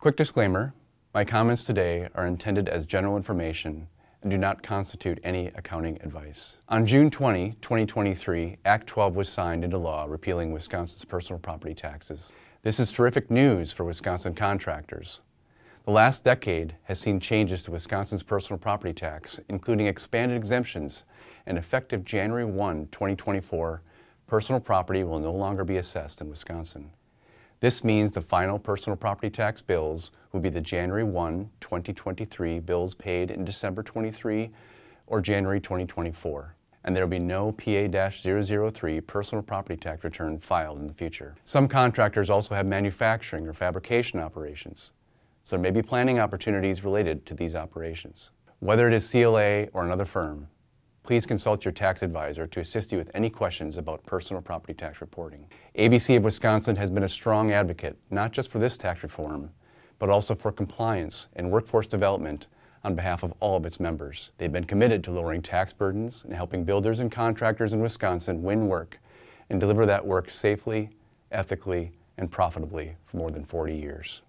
Quick disclaimer, my comments today are intended as general information and do not constitute any accounting advice. On June 20, 2023, Act 12 was signed into law repealing Wisconsin's personal property taxes. This is terrific news for Wisconsin contractors. The last decade has seen changes to Wisconsin's personal property tax, including expanded exemptions, and effective January 1, 2024, personal property will no longer be assessed in Wisconsin. This means the final personal property tax bills will be the January 1, 2023 bills paid in December 23 or January 2024, and there will be no PA-003 personal property tax return filed in the future. Some contractors also have manufacturing or fabrication operations, so there may be planning opportunities related to these operations. Whether it is CLA or another firm, please consult your tax advisor to assist you with any questions about personal property tax reporting. ABC of Wisconsin has been a strong advocate, not just for this tax reform, but also for compliance and workforce development on behalf of all of its members. They've been committed to lowering tax burdens and helping builders and contractors in Wisconsin win work and deliver that work safely, ethically, and profitably for more than 40 years.